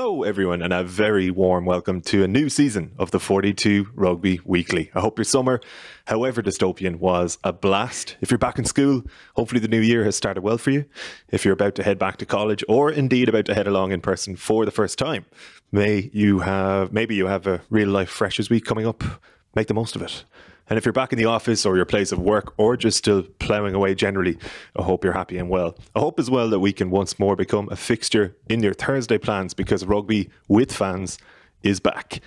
Hello, everyone, and a very warm welcome to a new season of the 42 Rugby Weekly. I hope your summer, however dystopian, was a blast. If you're back in school, hopefully the new year has started well for you. If you're about to head back to college, or indeed about to head along in person for the first time, may you have maybe you have a real life freshers week coming up. Make the most of it. And if you're back in the office or your place of work or just still ploughing away generally, I hope you're happy and well. I hope as well that we can once more become a fixture in your Thursday plans because rugby with fans is back.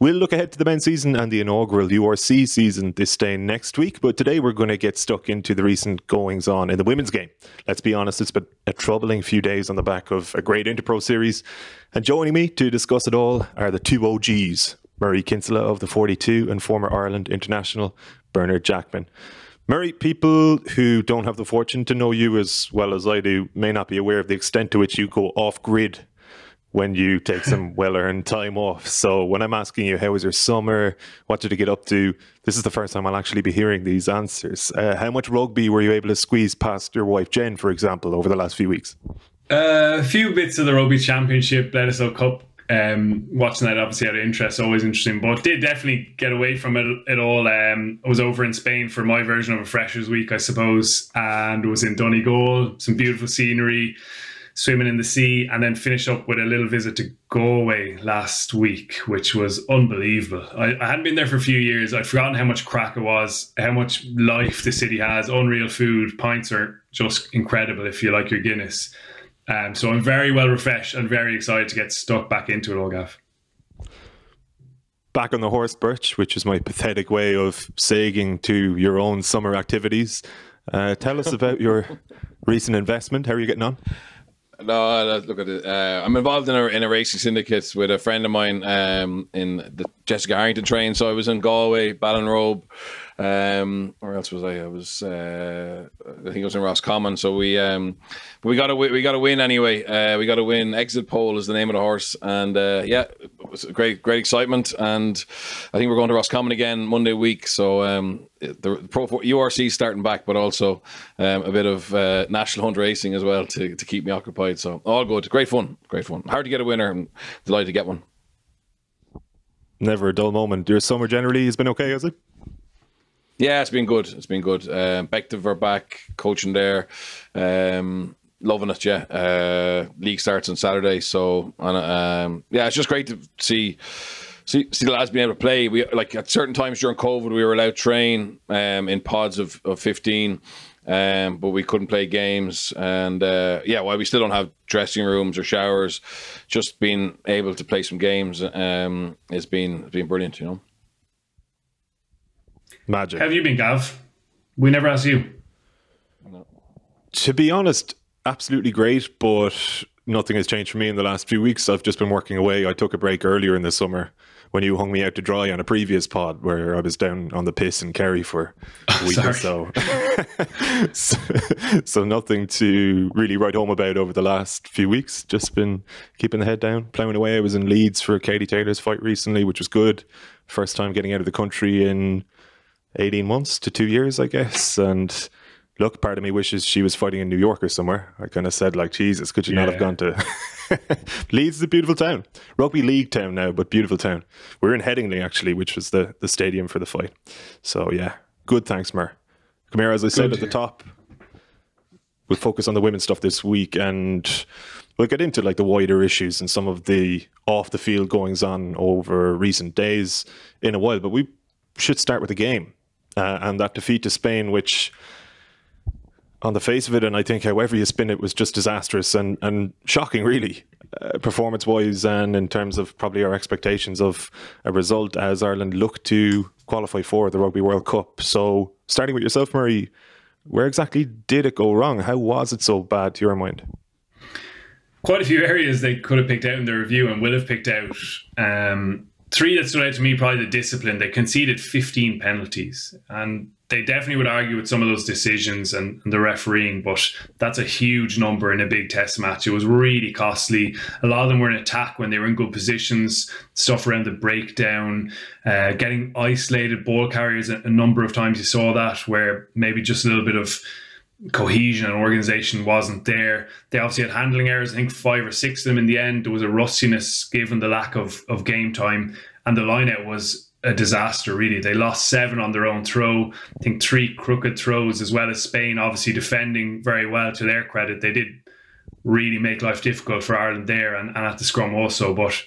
We'll look ahead to the men's season and the inaugural URC season this day next week, but today we're going to get stuck into the recent goings on in the women's game. Let's be honest, it's been a troubling few days on the back of a great Interpro series. And joining me to discuss it all are the two OGs Murray Kinsella of the 42 and former Ireland international Bernard Jackman. Murray, people who don't have the fortune to know you as well as I do may not be aware of the extent to which you go off grid when you take some well earned time off. So, when I'm asking you, how was your summer? What did you get up to? This is the first time I'll actually be hearing these answers. Uh, how much rugby were you able to squeeze past your wife, Jen, for example, over the last few weeks? Uh, a few bits of the Rugby Championship, Bledisloe Cup um, watching that obviously had an interest, always interesting, but did definitely get away from it, it all. Um, I was over in Spain for my version of a Freshers Week, I suppose, and was in Donegal, some beautiful scenery, swimming in the sea, and then finished up with a little visit to Galway last week, which was unbelievable. I, I hadn't been there for a few years. I'd forgotten how much crack it was, how much life the city has, unreal food, pints are just incredible if you like your Guinness. Um, so I'm very well refreshed and very excited to get stuck back into it all, Gav. Back on the horse, Birch, which is my pathetic way of saying to your own summer activities. Uh, tell us about your recent investment. How are you getting on? No, look at it. Uh, I'm involved in a, in a racing syndicate with a friend of mine um, in the Jessica Harrington train. So I was in Galway, Ballinrobe, um, where else was I? I was, uh, I think it was in Roscommon. So we, um, we got to we got to win anyway. Uh, we got to win. Exit pole is the name of the horse, and uh, yeah, it was great, great excitement. And I think we're going to Roscommon again Monday week. So um, the Pro URC starting back, but also um, a bit of uh, national hunt racing as well to to keep me occupied. So all good, great fun, great fun. Hard to get a winner, and delighted to get one. Never a dull moment. Your summer generally has been okay, has it? Yeah, it's been good. It's been good. Back to we're back coaching there. Um, loving it. Yeah, uh, league starts on Saturday, so um, yeah, it's just great to see. See, see the lads being able to play. We like at certain times during COVID, we were allowed to train um, in pods of, of fifteen, um, but we couldn't play games. And uh, yeah, while we still don't have dressing rooms or showers, just being able to play some games um, has been has been brilliant. You know. Magic. Have you been, Gav? We never asked you. To be honest, absolutely great, but nothing has changed for me in the last few weeks. I've just been working away. I took a break earlier in the summer when you hung me out to dry on a previous pod where I was down on the piss in Kerry for a week or so. so. so. nothing to really write home about over the last few weeks. Just been keeping the head down, ploughing away. I was in Leeds for Katie Taylor's fight recently, which was good. First time getting out of the country in 18 months to two years, I guess. And look, part of me wishes she was fighting in New York or somewhere. I kind of said, like, Jesus, could you yeah. not have gone to Leeds is a beautiful town. Rugby league town now, but beautiful town. We're in Headingley, actually, which was the, the stadium for the fight. So, yeah, good. Thanks, Mer. Come here, as I good. said at the top, we'll focus on the women's stuff this week and we'll get into like the wider issues and some of the off the field goings on over recent days in a while. But we should start with the game uh, and that defeat to Spain, which on the face of it, and I think however you spin it was just disastrous and, and shocking, really, uh, performance wise, and in terms of probably our expectations of a result as Ireland look to qualify for the Rugby World Cup. So, starting with yourself, Murray, where exactly did it go wrong? How was it so bad to your mind? Quite a few areas they could have picked out in the review and will have picked out. Um, three that stood out to me probably the discipline. They conceded 15 penalties, and they definitely would argue with some of those decisions and, and, the refereeing, but that's a huge number in a big test match. It was really costly. A lot of them were in attack when they were in good positions, stuff around the breakdown, uh, getting isolated ball carriers. A, a number of times you saw that where maybe just a little bit of cohesion and organization wasn't there. They obviously had handling errors. I think five or six of them in the end. There was a rustiness given the lack of of game time, and the lineout was a disaster. Really, they lost seven on their own throw. I think three crooked throws, as well as Spain obviously defending very well. To their credit, they did really make life difficult for Ireland there and, and at the scrum also. But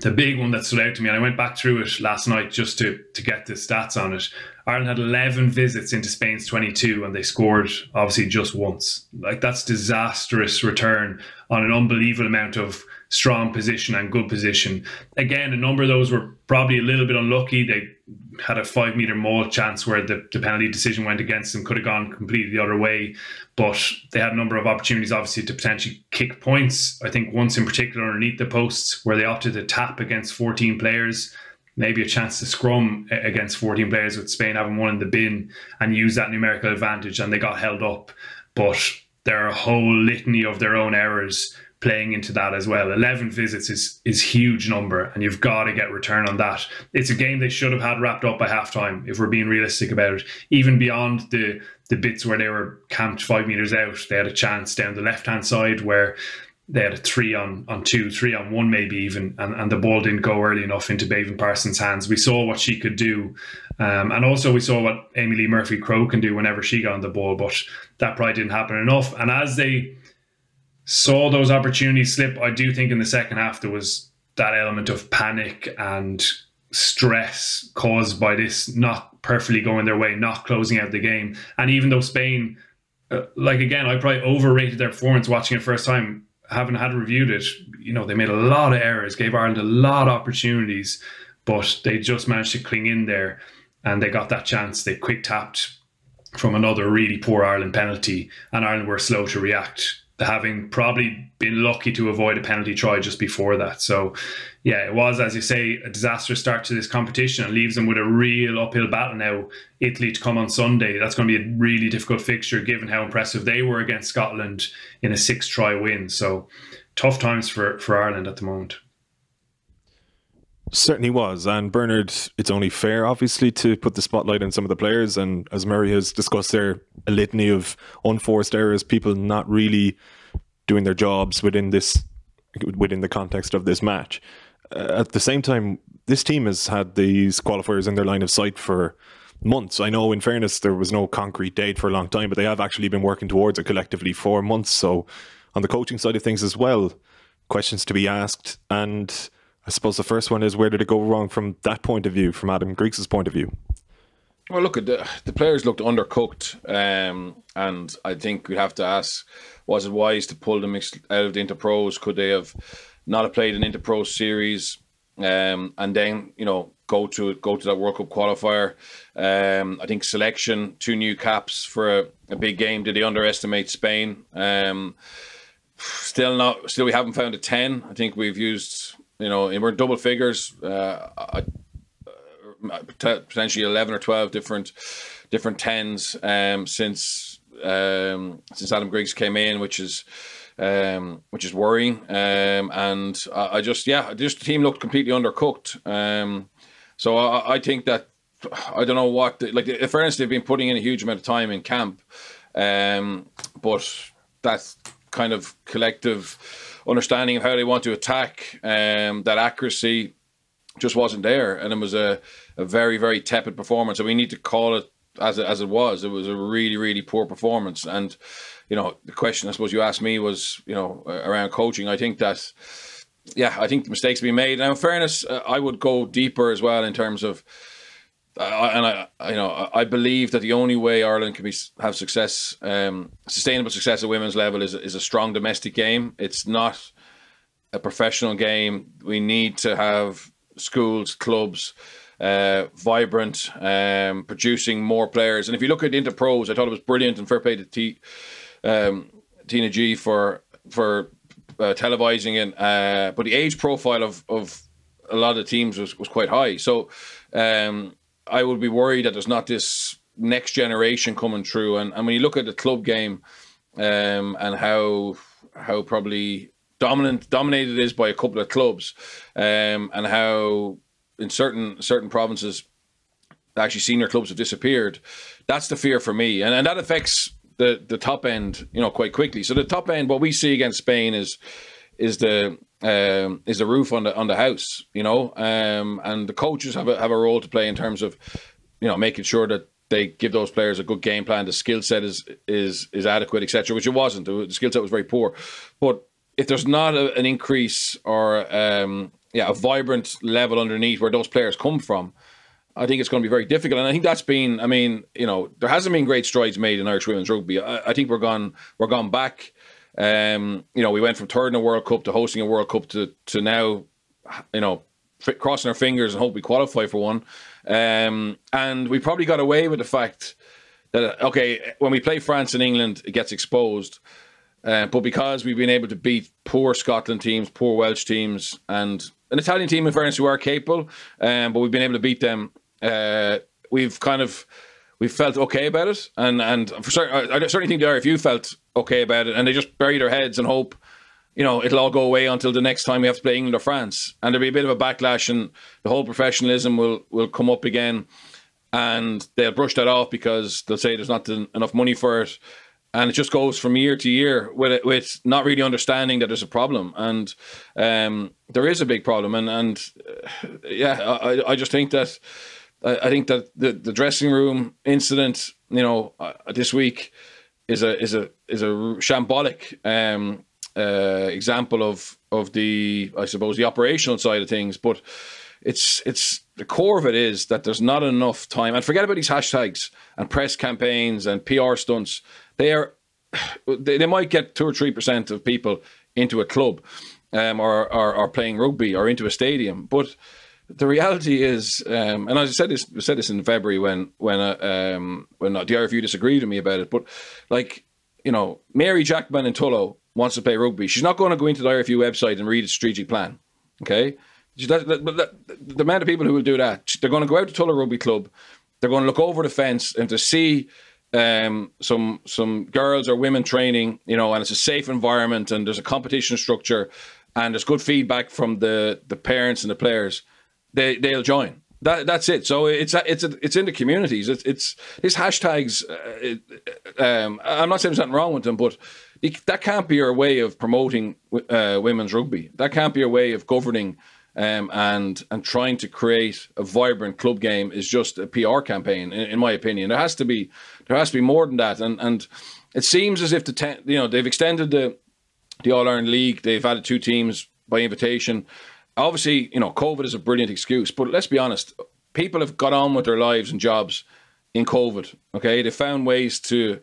the big one that stood out to me, and I went back through it last night just to to get the stats on it. Ireland had 11 visits into Spain's 22 and they scored obviously just once. Like that's disastrous return on an unbelievable amount of strong position and good position. Again, a number of those were probably a little bit unlucky. They had a five meter maul chance where the, the penalty decision went against them, could have gone completely the other way. But they had a number of opportunities, obviously, to potentially kick points. I think once in particular underneath the posts where they opted to tap against 14 players maybe a chance to scrum against 14 players with Spain having one in the bin and use that numerical advantage and they got held up. But there are a whole litany of their own errors playing into that as well. 11 visits is is huge number and you've got to get return on that. It's a game they should have had wrapped up by halftime if we're being realistic about it. Even beyond the the bits where they were camped 5 meters out, they had a chance down the left-hand side where they had a three on on two, three on one, maybe even, and, and the ball didn't go early enough into Beibhinn Parsons' hands. We saw what she could do, um, and also we saw what Amee-Leigh Murphy Crowe can do whenever she got on the ball, but that probably didn't happen enough. And as they saw those opportunities slip, I do think in the second half there was that element of panic and stress caused by this not perfectly going their way, not closing out the game, and even though Spain. Uh, like again, I probably overrated their performance watching it first time haven't had reviewed it, you know, they made a lot of errors, gave Ireland a lot of opportunities, but they just managed to cling in there and they got that chance. They quick tapped from another really poor Ireland penalty, and Ireland were slow to react having probably been lucky to avoid a penalty try just before that. So, yeah, it was, as you say, a disastrous start to this competition and leaves them with a real uphill battle now. Italy to come on Sunday. That's going to be a really difficult fixture given how impressive they were against Scotland in a six try win. So, tough times for, for Ireland at the moment. Certainly was. And Bernard, it's only fair, obviously, to put the spotlight on some of the players. And as Murray has discussed there, a litany of unforced errors, people not really doing their jobs within this, within the context of this match. Uh, at the same time, this team has had these qualifiers in their line of sight for months. I know, in fairness, there was no concrete date for a long time, but they have actually been working towards it collectively for months. So, on the coaching side of things as well, questions to be asked. And I suppose the first one is where did it go wrong from that point of view, from Adam Griggs' point of view? Well, look, the, the players looked undercooked, um, and I think we have to ask: Was it wise to pull them out of the Interpros? Could they have not have played an Interpro series, um, and then you know go to go to that World Cup qualifier? Um, I think selection, two new caps for a, a big game. Did they underestimate Spain? Um, still not. Still, we haven't found a ten. I think we've used you know, and we're double figures. Uh, uh, potentially eleven or twelve different different tens um, since um, since Adam Griggs came in, which is um, which is worrying. Um, and I, I, just yeah, just the team looked completely undercooked. Um, so I, I, think that I don't know what like in fairness they've been putting in a huge amount of time in camp, um, but that's kind of collective understanding of how they want to attack, um, that accuracy just wasn't there, and it was a, a very very tepid performance. And we need to call it as it, as it was. It was a really really poor performance. And you know the question I suppose you asked me was you know around coaching. I think that yeah, I think mistakes being made. Now, in fairness, uh, I would go deeper as well in terms of uh, and I, you know, I believe that the only way Ireland can be have success, um, sustainable success at women's level, is is a strong domestic game. It's not a professional game. We need to have schools, clubs, uh, vibrant, um, producing more players. And if you look at Inter Pros, I thought it was brilliant and fair play to T, um, Tina G for for uh, televising it. Uh, but the age profile of of a lot of teams was, was quite high. So um, I would be worried that there's not this next generation coming through. And, and when you look at the club game um, and how how probably dominant dominated it is by a couple of clubs, um, and how in certain certain provinces actually senior clubs have disappeared. That's the fear for me, and and that affects the the top end, you know, quite quickly. So the top end, what we see against Spain is is the um, is the roof on the on the house, you know, um, and the coaches have a have a role to play in terms of, you know, making sure that they give those players a good game plan. The skill set is is is adequate, etc. Which it wasn't. The skill set was very poor. But if there's not a, an increase or um, yeah a vibrant level underneath where those players come from, I think it's going to be very difficult. And I think that's been. I mean, you know, there hasn't been great strides made in Irish women's rugby. I, I think we're gone we're gone back. Um, you know, we went from third in a World Cup to hosting a World Cup to to now, you know, crossing our fingers and hope we qualify for one. Um, and we probably got away with the fact that okay, when we play France and England, it gets exposed. Uh, but because we've been able to beat poor Scotland teams, poor Welsh teams, and an Italian team, in fairness, who are capable, um, but we've been able to beat them. Uh, we've kind of we felt okay about it, and and for certain, I, I certainly think the RFU felt okay about it, and they just bury their heads and hope, you know, it'll all go away until the next time we have to play England or France, and there'll be a bit of a backlash, and the whole professionalism will will come up again, and they'll brush that off because they'll say there's not enough money for it, and it just goes from year to year with it, with not really understanding that there's a problem, and um, there is a big problem, and and uh, yeah, I I just think that. I think that the, the dressing room incident, you know, uh, this week is a is a is a shambolic um, uh, example of of the I suppose the operational side of things, but it's it's the core of it is that there's not enough time. And forget about these hashtags and press campaigns and PR stunts. They are they, they might get two or three percent of people into a club um, or, or playing rugby or into a stadium, but the reality is, um, and I said this said this in February when when uh, um, when the RFU disagreed with me about it, but like you know, Mary Jackman in Tullow wants to play rugby. She's not going to go into the RFU website and read a strategic plan. Okay, that, that, that, the amount of people who will do that, they're going to go out to Tullow Rugby Club. They're going to look over the fence and to see um, some some girls or women training, you know, and it's a safe environment and there's a competition structure and there's good feedback from the the parents and the players they they'll join. That that's it. So it's it's it's in the communities. It's it's these hashtags. Uh, um, I'm not saying there's nothing wrong with them, but it, that can't be your way of promoting uh, women's rugby. That can't be your way of governing um, and and trying to create a vibrant club game. Is just a PR campaign, in, in, my opinion. There has to be there has to be more than that. And and it seems as if the ten, you know they've extended the the All Ireland League. They've added two teams by invitation obviously, you know, COVID is a brilliant excuse, but let's be honest, people have got on with their lives and jobs in COVID. Okay, they found ways to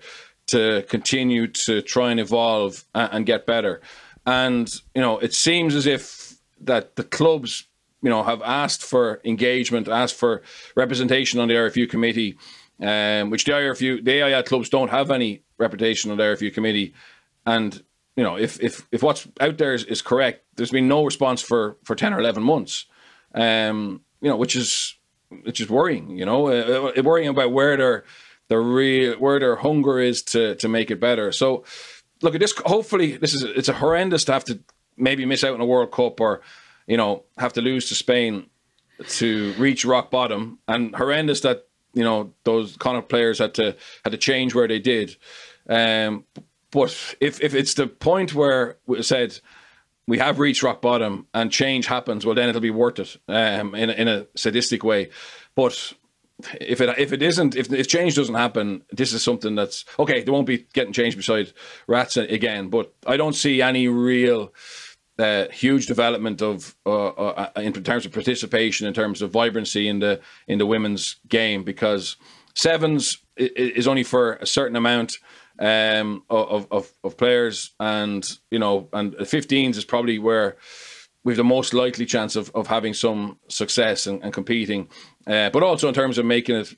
to continue to try and evolve and, and get better, and you know, it seems as if that the clubs, you know, have asked for engagement, asked for representation on the RFU committee, um, which the RFU, the AIL clubs don't have any representation on the RFU committee, and you know, if if if what's out there is, is correct, there's been no response for for ten or eleven months, um, you know, which is which is worrying. You know, uh, uh, worrying about where their the real where their hunger is to to make it better. So, look at this. Hopefully, this is it's a horrendous to have to maybe miss out on a World Cup or you know have to lose to Spain to reach rock bottom, and horrendous that you know those kind of players had to had to change where they did. Um, but if, if it's the point where we said we have reached rock bottom and change happens, well, then it'll be worth it um, in, a, in a sadistic way. But if it if it isn't if if change doesn't happen, this is something that's okay. There won't be getting changed beside rats again, but I don't see any real uh, huge development of uh, uh, in terms of participation, in terms of vibrancy in the in the women's game because sevens is only for a certain amount um, of, of, of players, and you know, and 15s is probably where we've the most likely chance of, of having some success and, and competing, uh, but also in terms of making it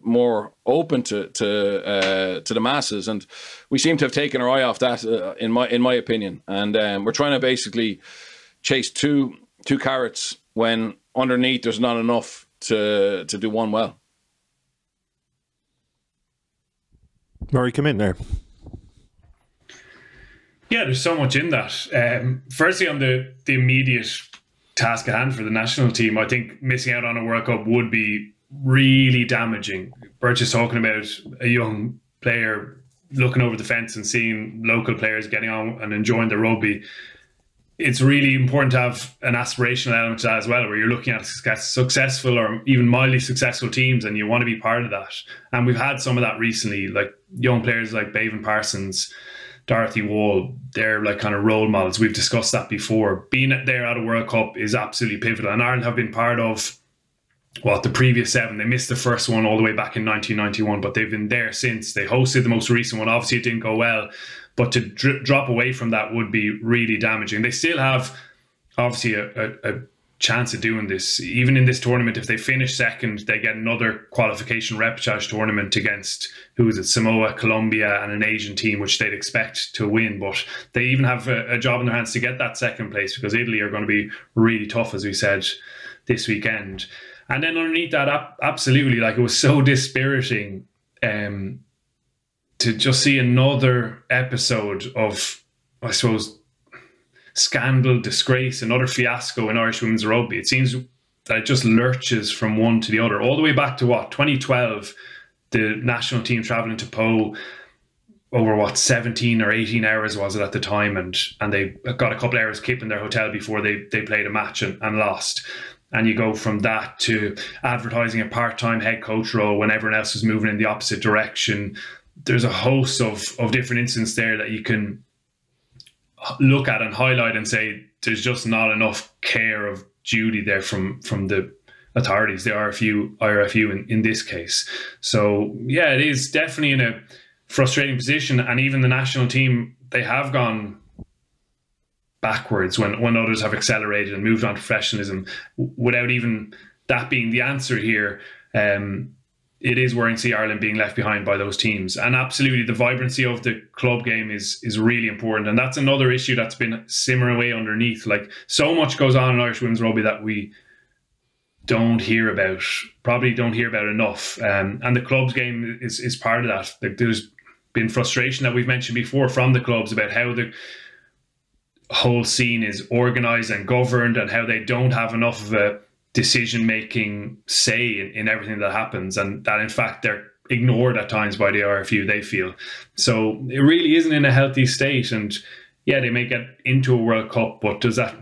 more open to to uh, to the masses, and we seem to have taken our eye off that, uh, in my in my opinion, and um, we're trying to basically chase two two carrots when underneath there's not enough to to do one well. Murray, come in there. Yeah, there's so much in that. Um, firstly, on the the immediate task at hand for the national team, I think missing out on a World Cup would be really damaging. Birch is talking about a young player looking over the fence and seeing local players getting on and enjoying the rugby, it's really important to have an aspirational element to that as well, where you're looking at successful or even mildly successful teams and you want to be part of that. And we've had some of that recently, like young players like Beibhinn Parsons, Dorothy Wall, they're like kind of role models. We've discussed that before. Being there at a World Cup is absolutely pivotal. And Ireland have been part of what the previous seven. They missed the first one all the way back in 1991, but they've been there since. They hosted the most recent one. Obviously, it didn't go well, but to dr- drop away from that would be really damaging. They still have obviously a, a, a chance of doing this. Even in this tournament, if they finish second, they get another qualification repechage tournament against who is it, Samoa, Colombia, and an Asian team, which they'd expect to win. But they even have a, a job in their hands to get that second place because Italy are going to be really tough, as we said this weekend. And then underneath that, absolutely, like it was so dispiriting um, to just see another episode of, I suppose, scandal, disgrace, another fiasco in Irish women's rugby. It seems that it just lurches from one to the other, all the way back to what 2012, the national team traveling to Pau over what 17 or 18 hours was it at the time, and and they got a couple of hours keeping their hotel before they they played a match and, and lost. And you go from that to advertising a part-time head coach role when everyone else is moving in the opposite direction there's a host of of different instances there that you can look at and highlight and say there's just not enough care of duty there from from the authorities, There are the RFU IRFU in, in this case. So yeah, it is definitely in a frustrating position, and even the national team they have gone backwards when when others have accelerated and moved on to professionalism without even that being the answer here. Um, it is worrying to see Ireland being left behind by those teams. And absolutely, the vibrancy of the club game is is really important. And that's another issue that's been simmering away underneath. Like so much goes on in Irish women's rugby that we don't hear about, probably don't hear about enough. Um, and the clubs game is is part of that. Like there's been frustration that we've mentioned before from the clubs about how the whole scene is organized and governed and how they don't have enough of a decision making say in, in everything that happens, and that in fact they're ignored at times by the RFU, they feel. So it really isn't in a healthy state. And yeah, they may get into a World Cup, but does that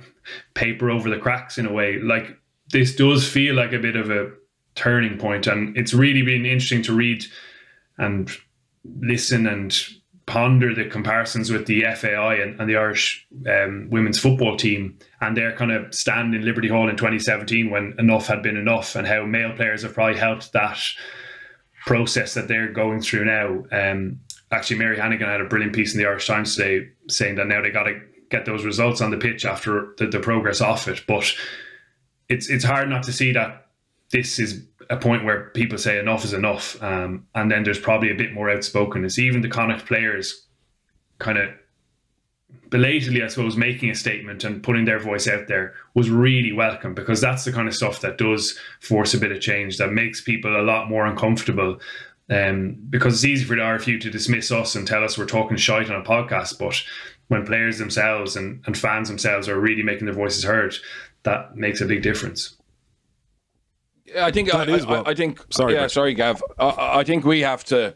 paper over the cracks in a way? Like this does feel like a bit of a turning point, and it's really been interesting to read and listen and ponder the comparisons with the FAI and, and the Irish um, women's football team and their kind of stand in Liberty Hall in 2017 when enough had been enough, and how male players have probably helped that process that they're going through now. Um, actually, Mary Hannigan had a brilliant piece in the Irish Times today saying that now they got to get those results on the pitch after the, the progress off it. But it's it's hard not to see that this is a point where people say enough is enough, um, and then there's probably a bit more outspokenness. Even the Connacht players, kind of belatedly, I suppose, making a statement and putting their voice out there was really welcome because that's the kind of stuff that does force a bit of change that makes people a lot more uncomfortable. Um, because it's easy for the RFU to dismiss us and tell us we're talking shite on a podcast, but when players themselves and, and fans themselves are really making their voices heard, that makes a big difference. I think I, I, I, think sorry, yeah, sorry, Gav. I, I, think we have to,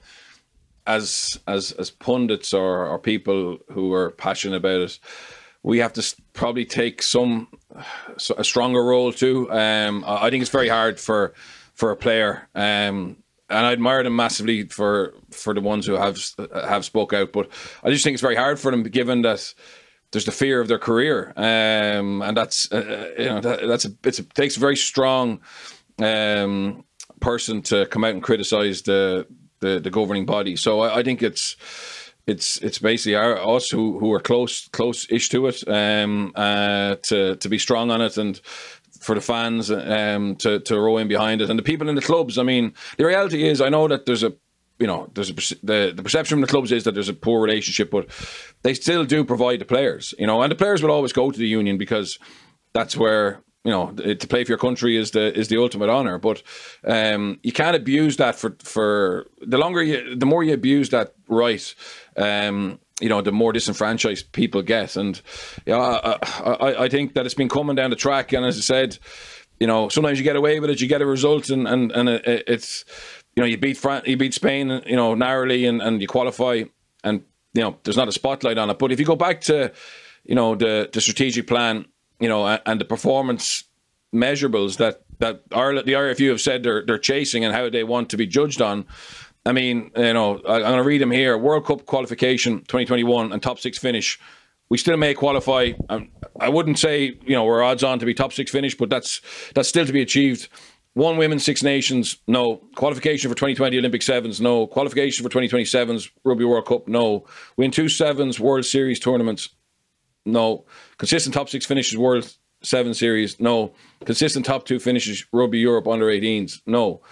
as as as pundits or, or people who are passionate about it, we have to probably take some a stronger role too. Um, I think it's very hard for for a player, um, and I admire them massively for for the ones who have have spoke out. But I just think it's very hard for them, given that there's the fear of their career, um, and that's uh, you know that, that's a, it's a, it takes a very strong um, person to come out and criticize the the, the governing body. So I, I, think it's it's it's basically our, us who, who are close close ish to it um, uh, to to be strong on it and for the fans um, to to row in behind it and the people in the clubs. I mean, the reality is, I know that there's a you know, there's a, the the perception from the clubs is that there's a poor relationship, but they still do provide the players, you know, and the players will always go to the union because that's where you know to play for your country is the is the ultimate honor. But um, you can't abuse that for for the longer you the more you abuse that right um, you know the more disenfranchised people get. And yeah I, I, I think that it's been coming down the track. And as I said you know sometimes you get away with it you get a result and and, and it, it's you know you beat Fran- you beat Spain you know narrowly and, and you qualify. And you know there's not a spotlight on it. But if you go back to you know the the strategic plan, you know, and, the performance measurables that that Ireland, the RFU have said they're they're chasing and how they want to be judged on. I mean, you know, I, am going to read them here: World Cup qualification 2021 and top six finish. We still may qualify. Um, I wouldn't say you know we're odds on to be top six finish, but that's that's still to be achieved. One women, Six Nations, no. Qualification for 2020 Olympic Sevens, no. Qualification for 2027's Rugby World Cup, no. Win two Sevens World Series tournaments, no. Consistent top six finishes World Seven Series, no. Consistent top two finishes Rugby Europe under 18s, no.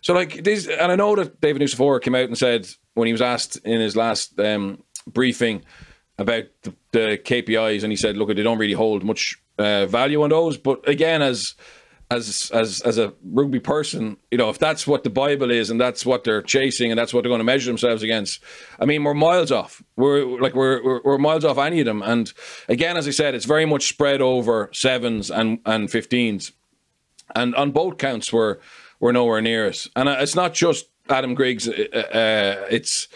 So like this, and I know that David Nucifora came out and said when he was asked in his last um, briefing about the, the, KPIs, and he said, "Look, they don't really hold much uh, value on those." But again, as as as as a rugby person, you know, if that's what the Bible is and that's what they're chasing and that's what they're going to measure themselves against, I mean, we're miles off. We're like we're we're, we're miles off any of them. And again, as I said, it's very much spread over sevens and and fifteens, and on both counts, we're we're nowhere near it. And uh, it's not just Adam Griggs. Uh, uh, it's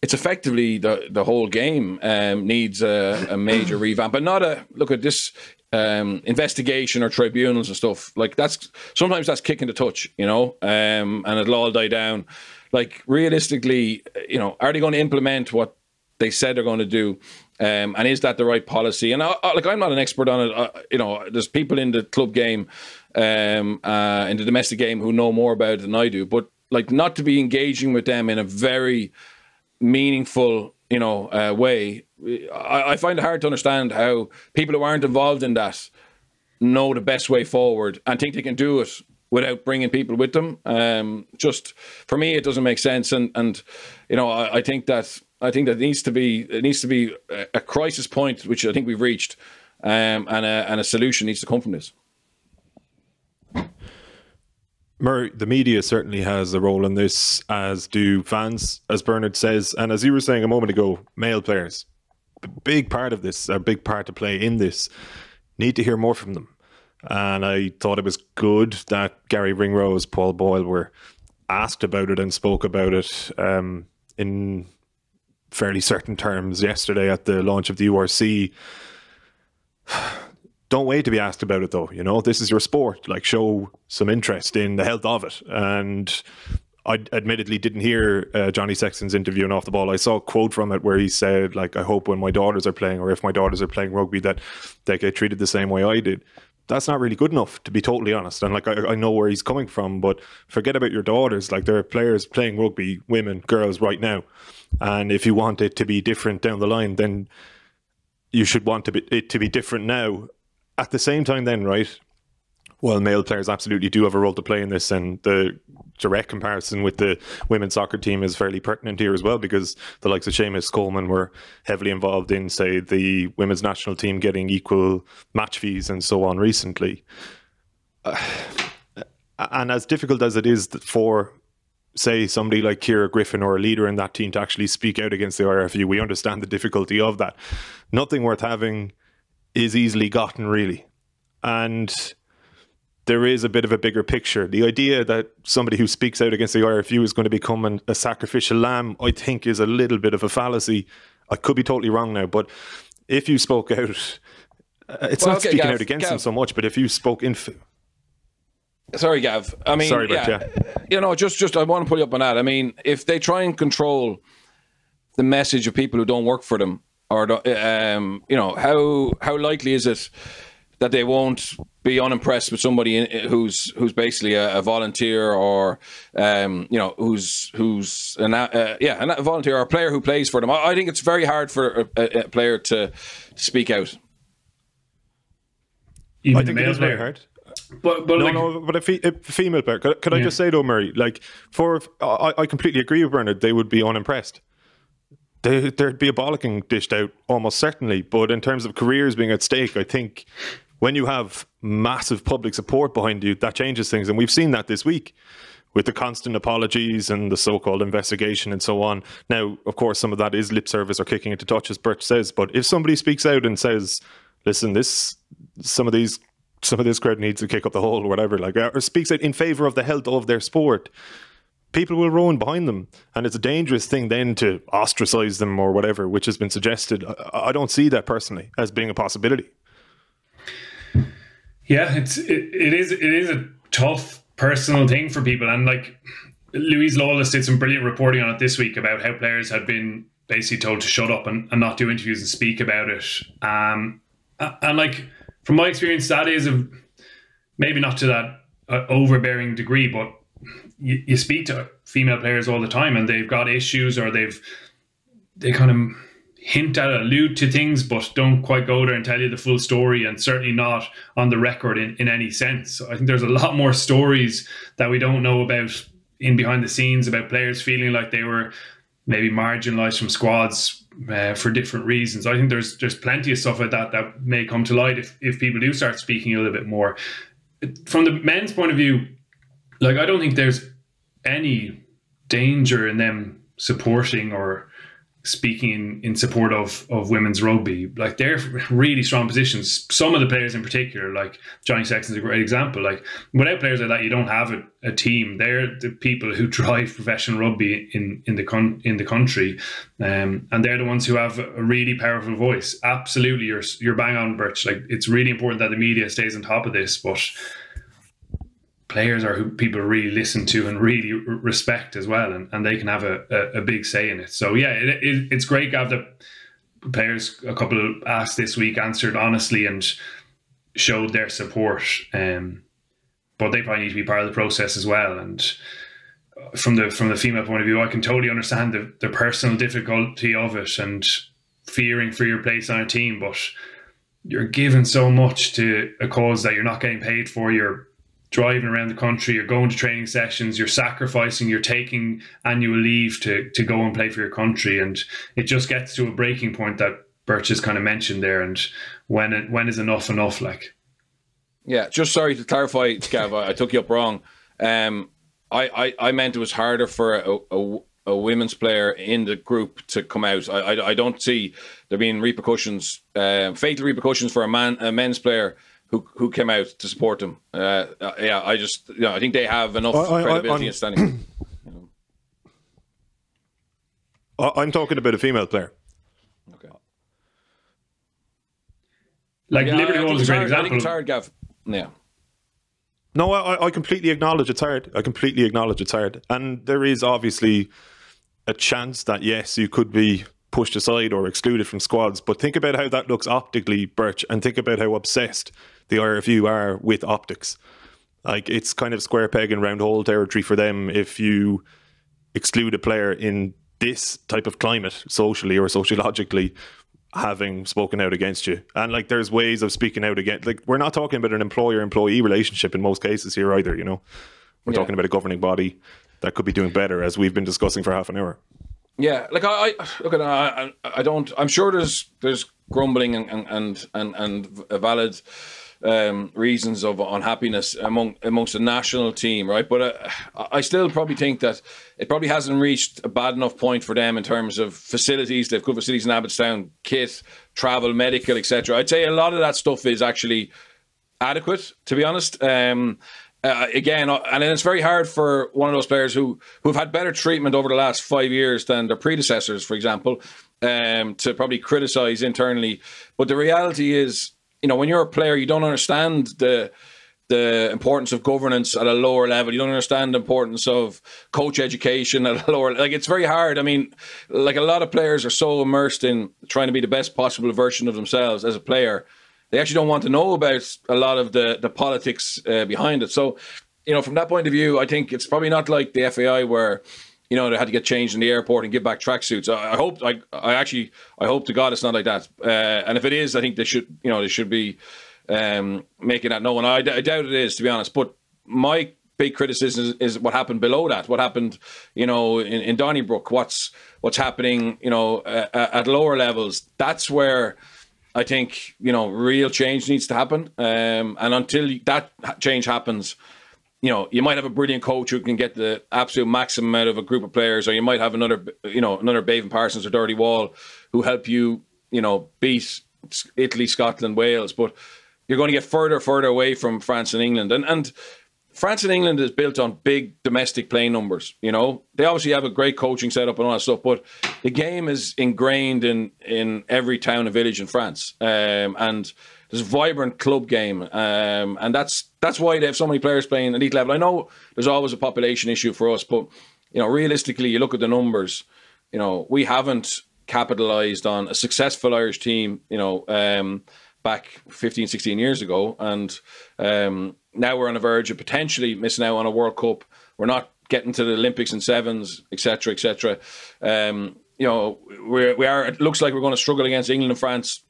it's effectively the the whole game um, needs a, a, major revamp, but not a look at this um, investigation or tribunals and stuff. Like that's sometimes that's kicking the touch, you know, um, and it'll all die down. Like realistically, you know, are they going to implement what they said they're going to do? Um, and is that the right policy? And I, I, like, I'm not an expert on it. Uh, you know, there's people in the club game, um, uh, in the domestic game, who know more about it than I do. But like, not to be engaging with them in a very meaningful, you know, uh, way I, I find it hard to understand how people who aren't involved in that know the best way forward and think they can do it without bringing people with them. Um, just for me, it doesn't make sense. And and you know, I, I think that I think that needs to be it needs to be a, a crisis point, which I think we've reached, um, and a and a solution needs to come from this. Murray, the media certainly has a role in this, as do fans, as Bernard says, and as you were saying a moment ago, male players big part of this, a big part to play in this. Need to hear more from them. And I thought it was good that Garry Ringrose, Paul Boyle were asked about it and spoke about it um, in fairly certain terms yesterday at the launch of the URC. Don't wait to be asked about it though. You know, this is your sport. Like, show some interest in the health of it. And I admittedly didn't hear uh, Johnny Sexton's interview and off the ball. I saw a quote from it where he said, like, I hope when my daughters are playing or if my daughters are playing rugby that they get treated the same way I did. That's not really good enough, to be totally honest. And like, I, I know where he's coming from, but forget about your daughters. Like, there are players playing rugby, women, girls, right now. And if you want it to be different down the line, then you should want to be, it to be different now. At the same time, then, right? Well, male players absolutely do have a role to play in this, and the direct comparison with the women's soccer team is fairly pertinent here as well because the likes of Seamus Coleman were heavily involved in, say, the women's national team getting equal match fees and so on recently. Uh, and as difficult as it is for, say, somebody like Ciara Griffin or a leader in that team to actually speak out against the RFU, we understand the difficulty of that. Nothing worth having is easily gotten, really. And there is a bit of a bigger picture. The idea that somebody who speaks out against the RFU is going to become an, a sacrificial lamb, I think, is a little bit of a fallacy. I could be totally wrong now, but if you spoke out, uh, it's well, not okay, speaking Gav, out against Gav. them so much, but if you spoke in. Sorry, Gav. I mean, Sorry, yeah, yeah, you know, just just I want to pull you up on that. I mean, if they try and control the message of people who don't work for them, or um, you know, how how likely is it? that they won't be unimpressed with somebody who's who's basically a, a volunteer or um, you know who's who's an uh, yeah a volunteer or a player who plays for them. I, I think it's very hard for a, a player to, to, speak out. Even I think it is very hard. But, but no, like, no, but a, fe- a female player. Could, could yeah. I just say though, Murray? Like, for I, I completely agree with Bernard. They would be unimpressed. There'd be a bollocking dished out almost certainly. But in terms of careers being at stake, I think when you have massive public support behind you, that changes things. And we've seen that this week with the constant apologies and the so-called investigation and so on. Now, of course, some of that is lip service or kicking into touch, as Bert says. But if somebody speaks out and says, "Listen, this some of these some of this crowd needs to kick up the hole or whatever," like or speaks out in favor of the health of their sport, people will run behind them, and it's a dangerous thing then to ostracize them or whatever, which has been suggested. I, I don't see that personally as being a possibility. Yeah, it's it, it is it is a tough personal thing for people, and like Louise Lawless did some brilliant reporting on it this week about how players had been basically told to shut up and, and not do interviews and speak about it. Um, and like from my experience, that is a maybe not to that uh, overbearing degree, but you, you speak to female players all the time, and they've got issues or they've they kind of hint at, allude to things, but don't quite go there and tell you the full story, and certainly not on the record in, in any sense. So I think there's a lot more stories that we don't know about in behind the scenes about players feeling like they were maybe marginalized from squads uh, for different reasons. I think there's there's plenty of stuff like that that may come to light if, if people do start speaking a little bit more. From the men's point of view, like I don't think there's any danger in them supporting or speaking in, support of, of women's rugby. Like they're really strong positions. Some of the players in particular, like Johnny Sexton's a great example. Like without players like that, you don't have a, a team. They're the people who drive professional rugby in, in the con- in the country, um, and they're the ones who have a really powerful voice. Absolutely, you're you're bang on, Birch. Like it's really important that the media stays on top of this, but players are who people really listen to and really respect as well, and, and they can have a, a, a big say in it. So yeah, it, it, it's great to have the players. A couple asked this week answered honestly and showed their support. Um, but they probably need to be part of the process as well. And from the from the female point of view, I can totally understand the, the personal difficulty of it and fearing for your place on a team, but you're giving so much to a cause that you're not getting paid for. You're driving around the country, you're going to training sessions, you're sacrificing, you're taking annual leave to to go and play for your country, and it just gets to a breaking point that Birch has kind of mentioned there, and when it, when is enough enough? Like, yeah, just sorry to clarify, Gav, I, took you up wrong. Um, I, I I meant it was harder for a, a a women's player in the group to come out. I, I, I don't see there being repercussions, uh, fatal repercussions for a man, a men's player who who came out to support them. Uh, uh, yeah, I just you know, I think they have enough I, credibility I, and standing. I'm talking about a female player. Okay. Like yeah, Liberty Hall is a great example. I think it's hard, Gav. Yeah. No, I, I completely acknowledge it's hard. I completely acknowledge it's hard, and there is obviously a chance that yes, you could be pushed aside or excluded from squads. But think about how that looks optically, Birch, and think about how obsessed the IRFU are with optics. Like it's kind of square peg and round hole territory for them if you exclude a player in this type of climate, socially or sociologically, having spoken out against you. And like there's ways of speaking out against like we're not talking about an employer employee relationship in most cases here either, you know. We're yeah. talking about a governing body that could be doing better as we've been discussing for half an hour. Yeah, like I, I look at I, I don't. I'm sure there's there's grumbling and and and and valid um, reasons of unhappiness among amongst the national team, right? But uh, I still probably think that it probably hasn't reached a bad enough point for them in terms of facilities. They've good facilities in Abbottstown, kit, travel, medical, etc. I'd say a lot of that stuff is actually adequate, to be honest. Um, uh, again, uh, and it's very hard for one of those players who who've had better treatment over the last five years than their predecessors, for example, um, to probably criticize internally. But the reality is, you know, when you're a player, you don't understand the the importance of governance at a lower level. You don't understand the importance of coach education at a lower like it's very hard. I mean, like a lot of players are so immersed in trying to be the best possible version of themselves as a player. They actually don't want to know about a lot of the the politics uh, behind it. So, you know, from that point of view, I think it's probably not like the FAI where you know, they had to get changed in the airport and give back tracksuits. I, I hope, I, I actually, I hope to God it's not like that. Uh, and if it is, I think they should, you know, they should be um, making that known. I, I doubt it is, to be honest. But my big criticism is, is, what happened below that. What happened, you know, in, in Donnybrook? What's what's happening, you know, uh, at lower levels? That's where I think you know real change needs to happen. Um, and until that change happens, you know, you might have a brilliant coach who can get the absolute maximum out of a group of players, or you might have another, you know, another Beibhinn Parsons or Dorothy Wall who help you, you know, beat Italy, Scotland, Wales. But you're going to get further, further away from France and England. And and France and England is built on big domestic playing numbers. You know, they obviously have a great coaching setup and all that stuff, but the game is ingrained in in every town and village in France, um, and there's a vibrant club game, um, and that's that's why they have so many players playing elite level. I know there's always a population issue for us, but you know, realistically, you look at the numbers. You know, we haven't capitalized on a successful Irish team. You know. Um, back 15, 16 years ago. And um, now we're on the verge of potentially missing out on a World Cup. We're not getting to the Olympics and sevens, etc., etc. Um, you know, we're, we are. It looks like we're going to struggle against England and France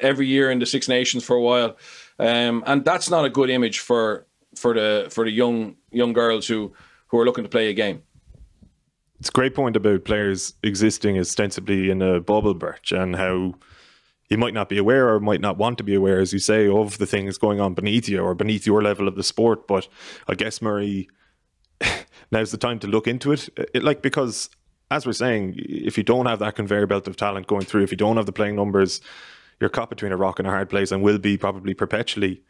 every year in the Six Nations for a while, um, and that's not a good image for for the for the young young girls who who are looking to play a game. It's a great point about players existing ostensibly in a bubble, Berch, and how you might not be aware or might not want to be aware, as you say, of the things going on beneath you or beneath your level of the sport. But I guess Murray, now's the time to look into it. it. Like because, as we're saying, if you don't have that conveyor belt of talent going through, if you don't have the playing numbers, you're caught between a rock and a hard place, and will be probably perpetually.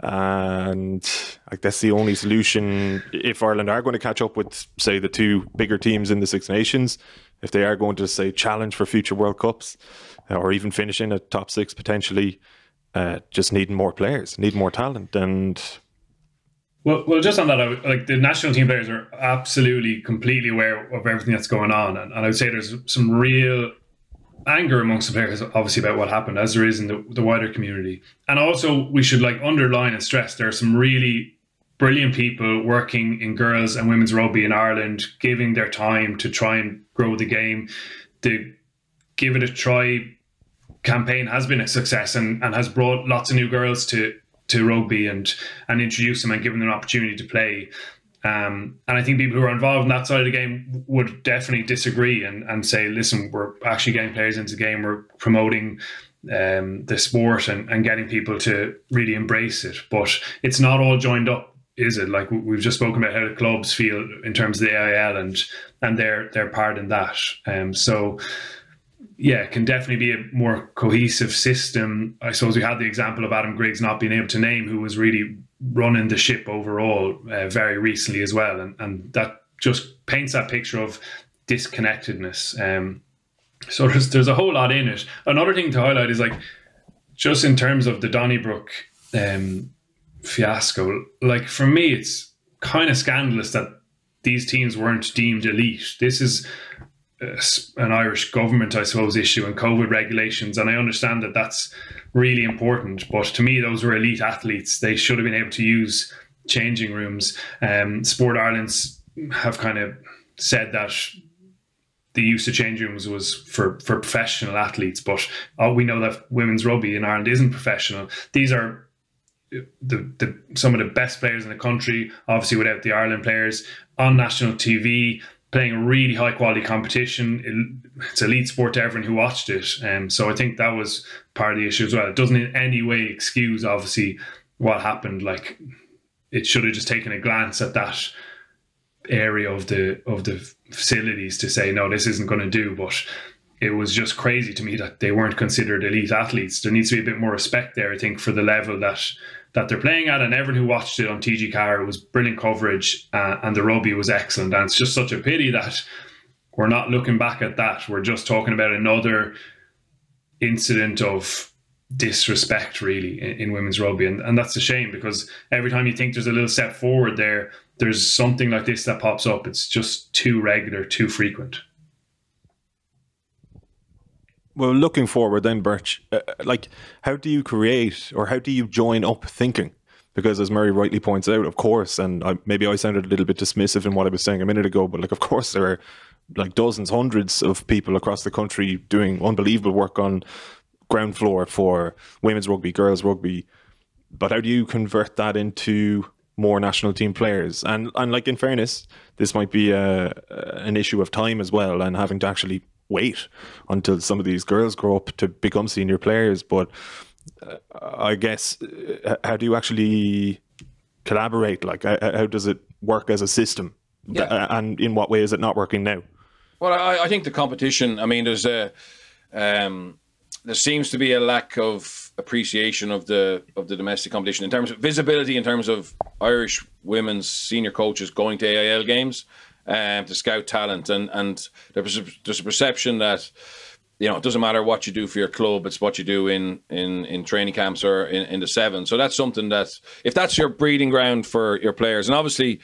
And I guess the only solution, if Ireland are going to catch up with, say, the two bigger teams in the Six Nations, if they are going to say challenge for future World Cups or even finishing at top six potentially, uh, just needing more players, need more talent, and well, well, just on that, like the national team players are absolutely completely aware of everything that's going on, and, and I would say there's some real anger amongst the players, obviously, about what happened, as there is in the, the wider community. And also, we should like underline and stress there are some really brilliant people working in girls and women's rugby in Ireland, giving their time to try and grow the game. The give it a try campaign has been a success and, and has brought lots of new girls to to rugby and and introduce them and give them an opportunity to play. Um, and I think people who are involved in that side of the game would definitely disagree and, and say, listen, we're actually getting players into the game, we're promoting um, the sport and, and getting people to really embrace it. But it's not all joined up, is it? Like we've just spoken about how the clubs feel in terms of the AIL and and their their part in that. Um, so yeah, it can definitely be a more cohesive system. I suppose we had the example of Adam Griggs not being able to name who was really running the ship overall uh, very recently as well, and and that just paints that picture of disconnectedness. Um, so there's there's a whole lot in it. Another thing to highlight is like just in terms of the Donnybrook um, fiasco. Like for me, it's kind of scandalous that these teams weren't deemed elite. This is an Irish government, I suppose, issue and COVID regulations. And I understand that that's really important. But to me, those were elite athletes. They should have been able to use changing rooms. Um, Sport Ireland's have kind of said that the use of changing rooms was for, for professional athletes, but uh, we know that women's rugby in Ireland isn't professional. These are the, the some of the best players in the country, obviously without the Ireland players on national TV playing really high quality competition. It's elite sport to everyone who watched it. Um, so I think that was part of the issue as well. It doesn't in any way excuse, obviously, what happened. Like it should have just taken a glance at that area of the of the facilities to say no, this isn't going to do. But it was just crazy to me that they weren't considered elite athletes. There needs to be a bit more respect there, I think, for the level that that they're playing at, and everyone who watched it on TG Ceathair, it was brilliant coverage, uh, and the rugby was excellent. And it's just such a pity that we're not looking back at that. We're just talking about another incident of disrespect, really, in, in women's rugby, and, and that's a shame because every time you think there's a little step forward there, there's something like this that pops up. It's just too regular, too frequent. Well, looking forward then, Berch, uh, uh, like how do you create or how do you join up thinking? Because as Murray rightly points out, of course, and I, maybe I sounded a little bit dismissive in what I was saying a minute ago, but like, of course, there are like dozens, hundreds of people across the country doing unbelievable work on ground floor for women's rugby, girls rugby. But how do you convert that into more national team players? And and like in fairness, this might be a, an issue of time as well, and having to actually wait until some of these girls grow up to become senior players. But uh, I guess uh, how do you actually collaborate? Like, how, how does it work as a system? Yeah. And in what way is it not working now? Well, I, I think the competition. I mean, there's a. Um, there seems to be a lack of appreciation of the of the domestic competition in terms of visibility, in terms of Irish women's senior coaches going to AIL games um, to scout talent, and and there's a, there's a perception that you know, it doesn't matter what you do for your club; it's what you do in in in training camps or in, in the seven. So that's something that, if that's your breeding ground for your players, and obviously,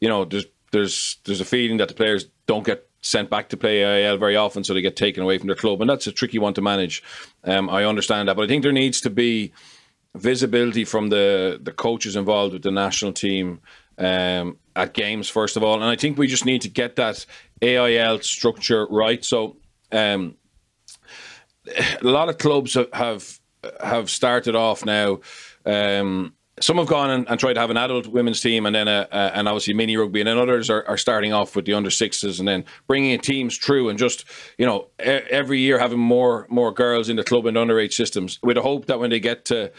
you know, there's there's there's a feeling that the players don't get sent back to play AIL very often, so they get taken away from their club, and that's a tricky one to manage. Um, I understand that, but I think there needs to be visibility from the the coaches involved with the national team um, at games first of all, and I think we just need to get that AIL structure right. So. Um, a lot of clubs have have started off now. Um, some have gone and, and, tried to have an adult women's team and then a, a, and obviously mini rugby, and then others are, are starting off with the under sixes and then bringing teams through and just you know every year having more more girls in the club and underage systems with the hope that when they get to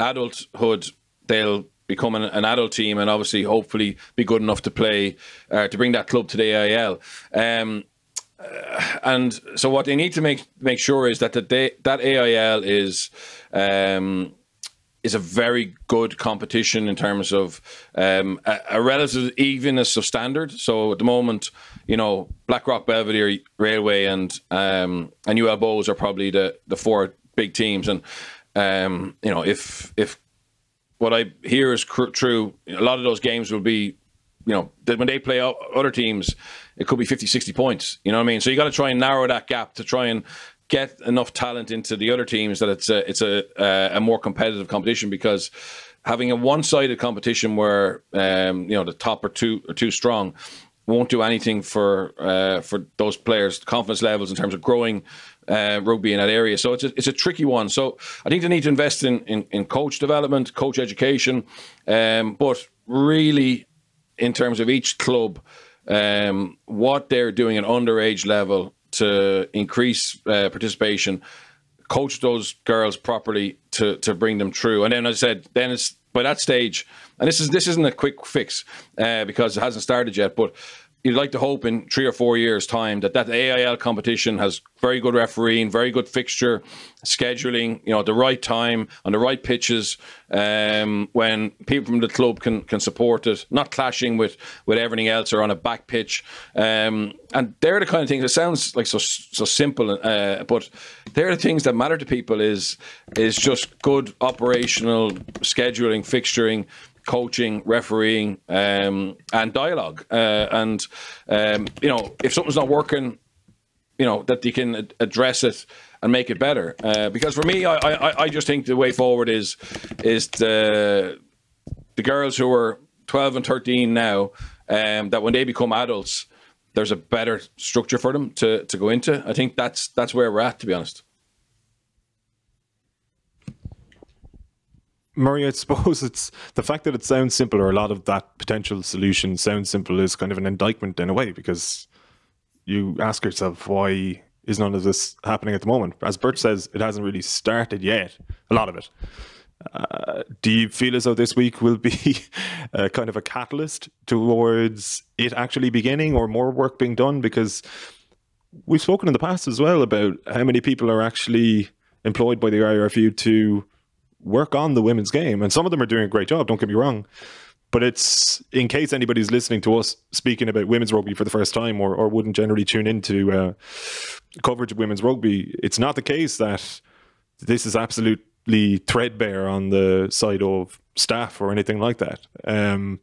adulthood they'll become an, an adult team and obviously hopefully be good enough to play uh, to bring that club to the AIL. Um, uh, and so what they need to make make sure is that the that AIL is um, is a very good competition in terms of um, a, a, relative evenness of standard. So at the moment, you know, Blackrock, Belvedere, Railway, and um, and UL Bohs are probably the the four big teams. And um, you know, if if what I hear is cr- true, a lot of those games will be, you know, that when they play other teams it could be 50, 60 points. You know what I mean? So you got to try and narrow that gap to try and get enough talent into the other teams that it's a it's a a more competitive competition because having a one-sided competition where um, you know the top are too are too strong won't do anything for uh, for those players' confidence levels in terms of growing uh, rugby in that area. So it's a, it's a tricky one. So I think they need to invest in in, in coach development, coach education, um, but really in terms of each club um, what they're doing at underage level to increase uh, participation, coach those girls properly to to bring them through. And then, as I said, then it's by that stage, and this is this isn't a quick fix uh, because it hasn't started yet, but you'd like to hope in three or four years' time that that AIL competition has very good refereeing, very good fixture scheduling, you know, the right time on the right pitches, um, when people from the club can can support it, not clashing with with everything else or on a back pitch. Um, and they're the kind of things. It sounds like so so simple, uh, but they're the things that matter to people. Is is just good operational scheduling, fixturing, coaching, refereeing, um, and dialogue. Uh, and um, you know, if something's not working, you know that you can address it and make it better. Uh, because for me, I, I, I just think the way forward is is the the girls who are twelve and thirteen now um, that when they become adults, there's a better structure for them to to go into. I think that's that's where we're at, to be honest. Murray, I suppose it's the fact that it sounds simple, or a lot of that potential solution sounds simple, is kind of an indictment in a way because you ask yourself why is none of this happening at the moment. As Bert says, it hasn't really started yet. A lot of it. Uh, do you feel as though this week will be kind of a catalyst towards it actually beginning, or more work being done? Because we've spoken in the past as well about how many people are actually employed by the IRFU to work on the women's game, and some of them are doing a great job. Don't get me wrong, but it's in case anybody's listening to us speaking about women's rugby for the first time, or or wouldn't generally tune into uh, coverage of women's rugby. It's not the case that this is absolutely threadbare on the side of staff or anything like that. Um,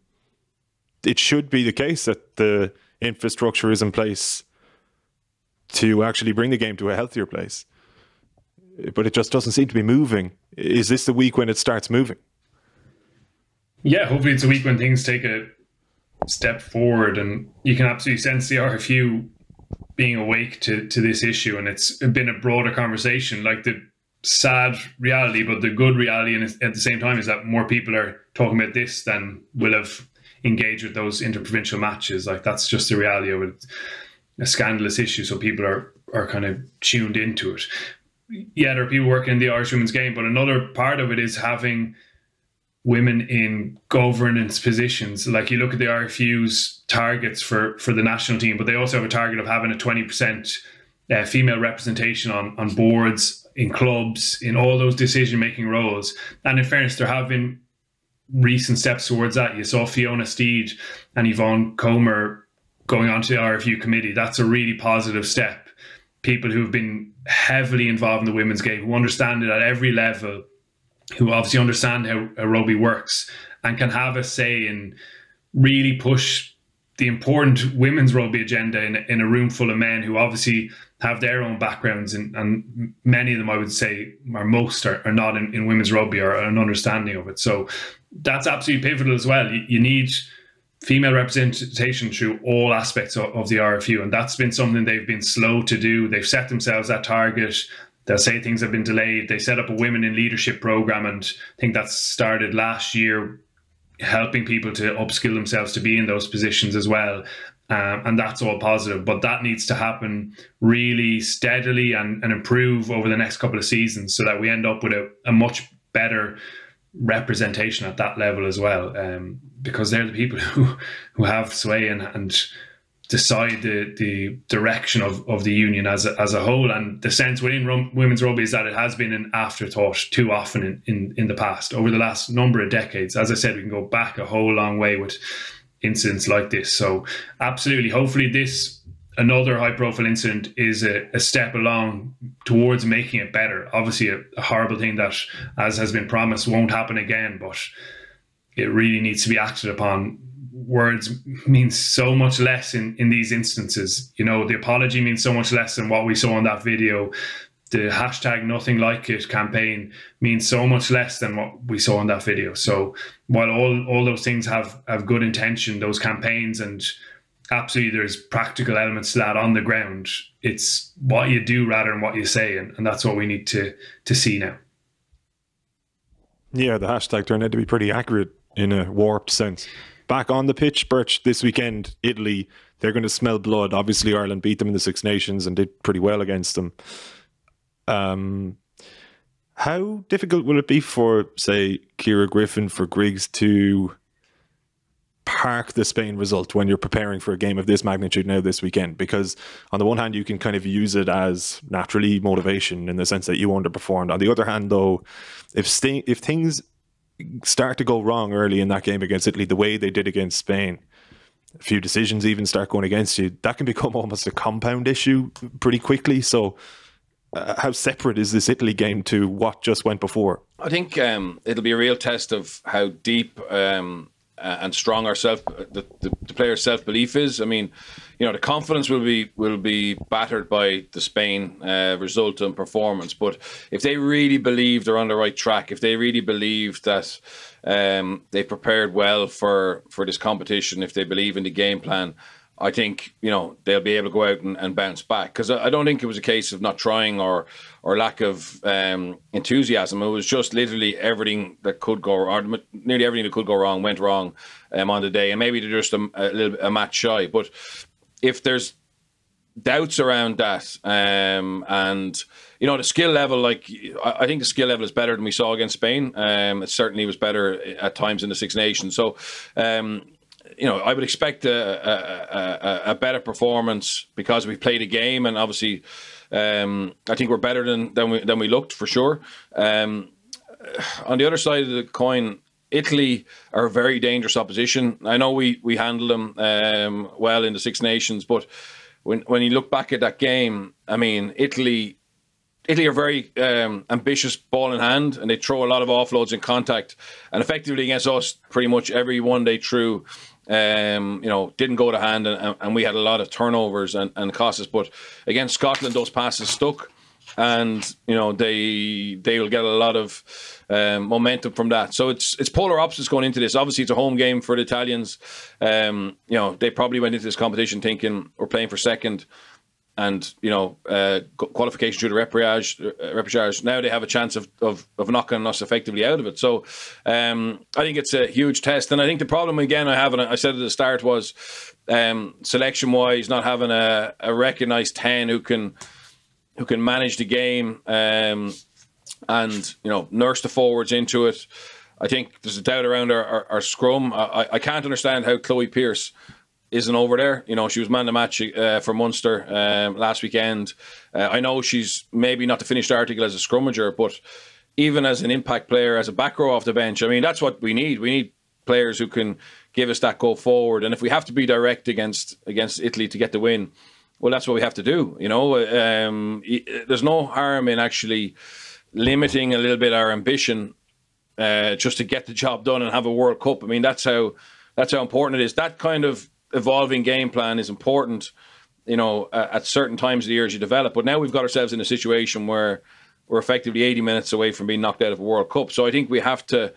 it should be the case that the infrastructure is in place to actually bring the game to a healthier place but it just doesn't seem to be moving. Is this the week when it starts moving? Yeah, hopefully it's a week when things take a step forward, and you can absolutely sense the IRFU being awake to to this issue, and it's been a broader conversation. Like the sad reality, but the good reality, and at the same time, is that more people are talking about this than will have engaged with those interprovincial matches. Like that's just the reality of it. A scandalous issue, so people are are kind of tuned into it yeah, there are people working in the Irish women's game, but another part of it is having women in governance positions. Like you look at the IRFU's targets for for the national team, but they also have a target of having a twenty percent uh, female representation on on boards in clubs, in all those decision making roles. And in fairness, there have been recent steps towards that. You saw Fiona Steed and Yvonne Comer going onto the IRFU committee. That's a really positive step. People who've been heavily involved in the women's game, who understand it at every level, who obviously understand how, rugby works and can have a say in really push the important women's rugby agenda in, in a room full of men who obviously have their own backgrounds and, and many of them I would say or most are, are not in, in women's rugby or an understanding of it. So that's absolutely pivotal as well. You, you need female representation through all aspects of, of, the IRFU, and that's been something they've been slow to do. They've set themselves that target. They'll say things have been delayed. They set up a women in leadership program, and I think that started last year, helping people to upskill themselves to be in those positions as well. Um, and that's all positive, but that needs to happen really steadily and, and improve over the next couple of seasons so that we end up with a, a much better representation at that level as well, um, because they're the people who who have sway and, and decide the the direction of, of the union as a, as a whole. And the sense within rum, women's rugby is that it has been an afterthought too often in, in, in the past over the last number of decades. As I said, we can go back a whole long way with incidents like this. So absolutely, hopefully this another high profile incident is a, a, step along towards making it better. Obviously, a, a, horrible thing that, as has been promised, won't happen again, but it really needs to be acted upon. Words mean so much less in, in these instances. You know, the apology means so much less than what we saw in that video. The hashtag nothing like it campaign means so much less than what we saw in that video. So while all, all those things have, have good intention, those campaigns and absolutely there's practical elements to that on the ground. It's what you do rather than what you say, and, and that's what we need to to see now. Yeah, the hashtag turned out to be pretty accurate in a warped sense. Back on the pitch, Berch, this weekend, Italy, they're going to smell blood. Obviously, Ireland beat them in the Six Nations and did pretty well against them. Um, how difficult will it be for, say, Ciara Griffin, for Griggs to park the Spain result when you're preparing for a game of this magnitude now this weekend because on the one hand you can kind of use it as naturally motivation in the sense that you underperformed on the other hand though if st- if things start to go wrong early in that game against Italy the way they did against Spain a few decisions even start going against you that can become almost a compound issue pretty quickly so uh, how separate is this Italy game to what just went before? I think um, it'll be a real test of how deep um, uh, and strong our self the, the, the player's self belief is. I mean, you know, the confidence will be will be battered by the Spain uh, result and performance. But if they really believe they're on the right track, if they really believe that um, they prepared well for for this competition, if they believe in the game plan, I think you know they'll be able to go out and, and bounce back because I, I, don't think it was a case of not trying or or lack of um, enthusiasm. It was just literally everything that could go or nearly everything that could go wrong went wrong um, on the day, and maybe they're just a, a little a match shy. But if there's doubts around that um, and you know the skill level like I think the skill level is better than we saw against Spain um, it certainly was better at times in the Six Nations so um, you know, I would expect a, a, a, a, better performance because we played a game, and obviously, um, I think we're better than than we than we looked for sure. Um, on the other side of the coin, Italy are a very dangerous opposition. I know we we handled them um, well in the Six Nations, but when when you look back at that game, I mean, Italy. Italy are very um, ambitious ball in hand, and they throw a lot of offloads in contact. And effectively against us, pretty much every one they threw um, you know, didn't go to hand, and, and we had a lot of turnovers and, and costs. But against Scotland, those passes stuck, and you know they they will get a lot of um, momentum from that. So it's it's polar opposites going into this. Obviously, it's a home game for the Italians. Um, you know, they probably went into this competition thinking we're playing for second and you know uh, qualification through the repechage, uh. Now they have a chance of, of, of knocking us effectively out of it. So um, I think it's a huge test, and I think the problem again I have, and I said at the start was um, selection wise not having a, a recognised ten who can who can manage the game um, and you know nurse the forwards into it. I think there's a doubt around our, our, our scrum. I, I can't understand how Chloe Pearse isn't over there. You know, she was man of the match uh, for Munster um, last weekend. Uh, I know she's maybe not the finished article as a scrummager, but even as an impact player, as a back row off the bench, I mean, that's what we need. We need players who can give us that go forward. And if we have to be direct against against Italy to get the win, well, that's what we have to do. You know, um, there's no harm in actually limiting a little bit our ambition uh, just to get the job done and have a World Cup. I mean, that's how that's how important it is. That kind of evolving game plan is important. You know, at certain times of the year as you develop. But now we've got ourselves in a situation where we're effectively 80 minutes away from being knocked out of a World Cup. So I think we have to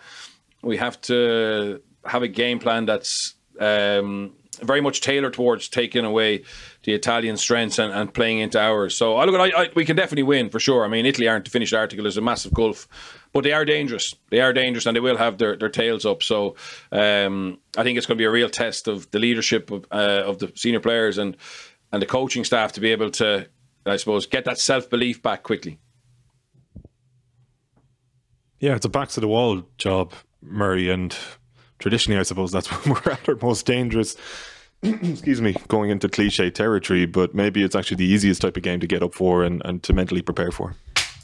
we have to have a game plan that's um, very much tailored towards taking away the Italian strengths and, and playing into ours. So I look at I, I, we can definitely win for sure. I mean, Italy aren't the finished article. There's a massive gulf, but they are dangerous. They are dangerous, and they will have their, their tails up. So um, I think it's going to be a real test of the leadership of, uh, of the senior players and and the coaching staff to be able to, I suppose, get that self belief back quickly. Yeah, it's a back to the wall job, Murray, and traditionally, I suppose that's when we're at our most dangerous. excuse me, going into cliche territory, but maybe it's actually the easiest type of game to get up for and, and to mentally prepare for.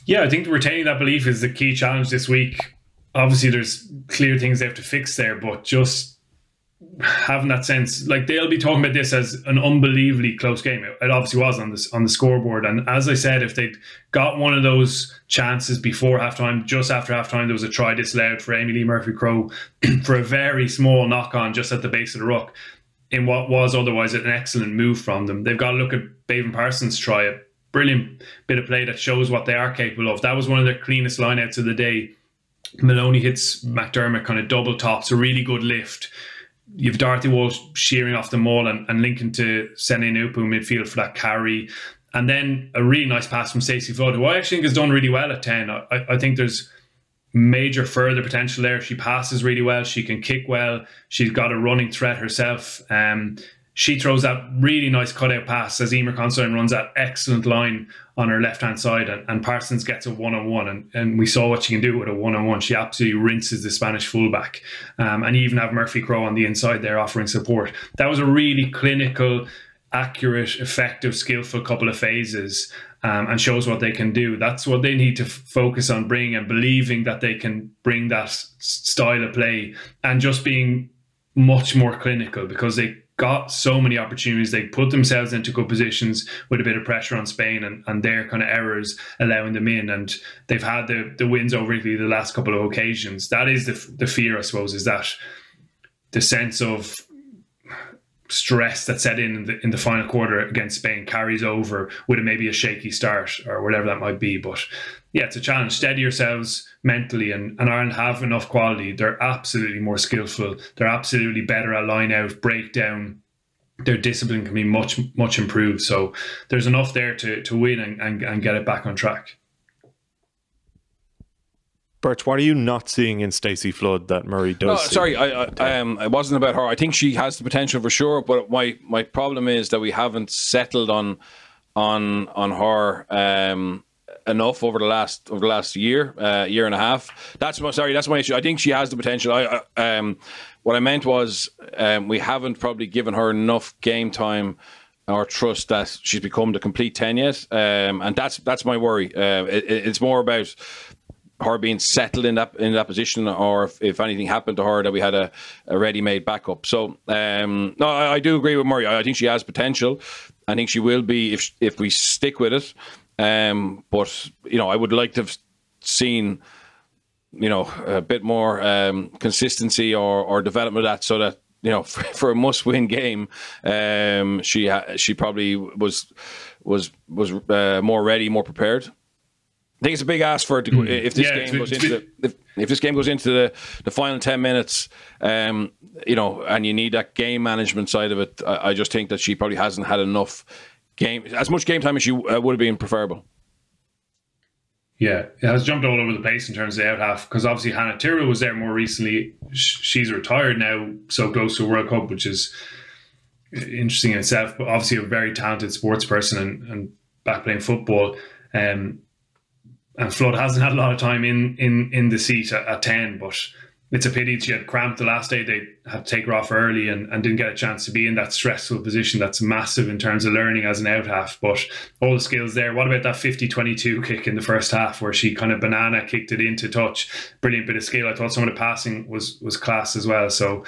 Yeah, I think retaining that belief is the key challenge this week. Obviously, there's clear things they have to fix there, but just having that sense, like they'll be talking about this as an unbelievably close game. It obviously was on this on the scoreboard, and as I said, if they'd got one of those chances before halftime, just after halftime, there was a try disallowed for Amee-Leigh Murphy Crowe for a very small knock on just at the base of the ruck in what was otherwise an excellent move from them. They've got to look at Beibhinn Parsons' try, a brilliant bit of play that shows what they are capable of. That was one of their cleanest lineouts of the day. Moloney hits McDermott kind of double tops, a really good lift you've Dorothy Wall shearing off the maul and, and linking to Sene Naoupu midfield for that carry. And then a really nice pass from Stacey Flood, who I actually think has done really well at 10. I, I think there's major further potential there. She passes really well. She can kick well. She's got a running threat herself. Um, she throws that really nice cutout pass as Eimear Considine runs that excellent line on her left hand side, and, and, Parsons gets a one on one, and and we saw what she can do with a one on one. She absolutely rinses the Spanish fullback, um, and you even have Murphy Crowe on the inside there offering support. That was a really clinical, accurate, effective, skillful couple of phases. Um, and shows what they can do. That's what they need to focus on bringing and believing that they can bring that style of play and just being much more clinical because they got so many opportunities. They put themselves into good positions with a bit of pressure on Spain and, and their kind of errors allowing them in. And they've had the, the wins over Italy the last couple of occasions. That is the, the fear, I suppose, is that the sense of stress that set in in the, in the final quarter against Spain carries over with a, maybe a shaky start or whatever that might be. But yeah, it's a challenge. Steady yourselves mentally, and, and Ireland have enough quality. They're absolutely more skillful. They're absolutely better at line out, breakdown. Their discipline can be much, much improved. So there's enough there to, to win and, and, and get it back on track. Berch, what are you not seeing in Stacey Flood that Murray does? No, sorry, I, I, um, it wasn't about her. I think she has the potential for sure, but my my problem is that we haven't settled on on on her um, enough over the last over the last year, uh, year and a half. That's my sorry. That's my issue. I think she has the potential. I, um, what I meant was um, we haven't probably given her enough game time or trust that she's become the complete ten yet, um, and that's that's my worry. Uh, it, it's more about her being settled in that in that position, or if, if anything happened to her, that we had a, a ready-made backup. So um, no, I, I, do agree with Murray. I, I think she has potential. I think she will be if if we stick with it. Um, but you know, I would like to have seen you know a bit more um, consistency or, or development of that, so that you know for, for a must-win game, um, she she probably was was was uh, more ready, more prepared. I think it's a big ask for it to go, mm. if this yeah, game goes into the, if, if, this game goes into the, the final ten minutes, um, you know, and you need that game management side of it. I, I, just think that she probably hasn't had enough game as much game time as she uh, would have been preferable. Yeah, it has jumped all over the place in terms of the out half because obviously Hannah Tyrrell was there more recently. She's retired now, so close to World Cup, which is interesting in itself. But obviously, a very talented sports person and, and back playing football. Um, and Flood hasn't had a lot of time in in in the seat at, at ten, but it's a pity she had cramped the last day. They had to take her off early and, and didn't get a chance to be in that stressful position. That's massive in terms of learning as an out half. But all the skills there. What about that 50 22 kick in the first half where she kind of banana kicked it into touch? Brilliant bit of skill. I thought some of the passing was was class as well. So,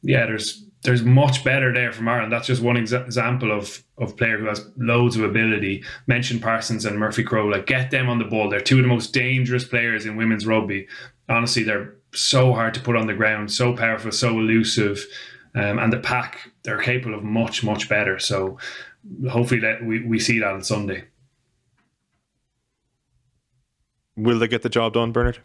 yeah, there's there's much better there from Ireland. That's just one exa- example of of player who has loads of ability. Mention Parsons and Murphy Crowe. Like get them on the ball. They're two of the most dangerous players in women's rugby. Honestly, they're so hard to put on the ground, so powerful, so elusive, um, and the pack they're capable of much much better. So hopefully that we, we see that on Sunday. Will they get the job done, Bernard?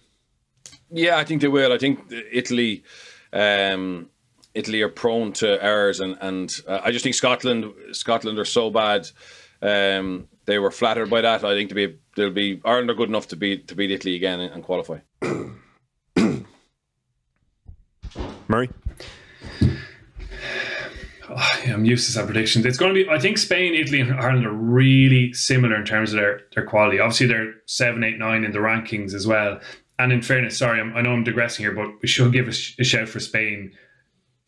Yeah, I think they will. I think Italy, um, Italy are prone to errors, and and uh, I just think Scotland, Scotland are so bad. Um, they were flattered by that. I think to be they'll be Ireland are good enough to beat to beat Italy again and, and qualify. Murray? Oh, I'm used to that predictions. It's going to be, I think Spain, Italy, and Ireland are really similar in terms of their, their quality. Obviously, they're seven, eight, nine in the rankings as well. And in fairness, sorry, I'm, i know I'm digressing here, but we should give a, sh- a shout for Spain.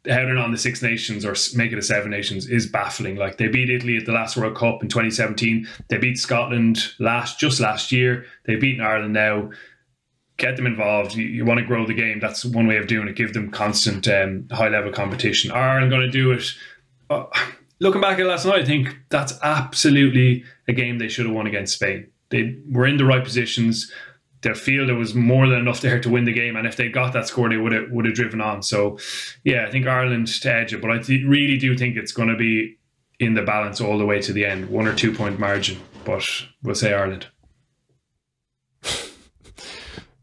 Not in the Six Nations or make it a Seven Nations is baffling. Like they beat Italy at the last World Cup in 2017. They beat Scotland last just last year. They've beaten Ireland now get them involved. You, you, want to grow the game. That's one way of doing it. Give them constant um, high level competition. Are Ireland going to do it? Uh, looking back at last night, I think that's absolutely a game they should have won against Spain. They were in the right positions. Their field there was more than enough there to win the game, and if they got that score, they would have would have driven on. So, yeah, I think Ireland to edge it, but I really do think it's going to be in the balance all the way to the end, one or two point margin. But we'll say Ireland.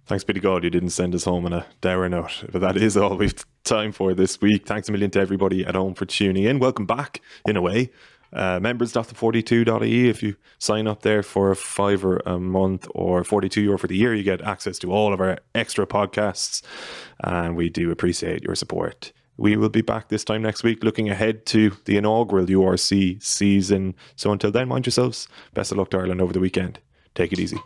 Thanks be to God you didn't send us home on a dour note. But that is all we've time for this week. Thanks a million to everybody at home for tuning in. Welcome back, in a way. Uh, members.the42.ie. If you sign up there for a fiver a month or 42 euro for the year, you get access to all of our extra podcasts. And we do appreciate your support. We will be back this time next week looking ahead to the inaugural URC season. So until then, mind yourselves. Best of luck to Ireland over the weekend. Take it easy.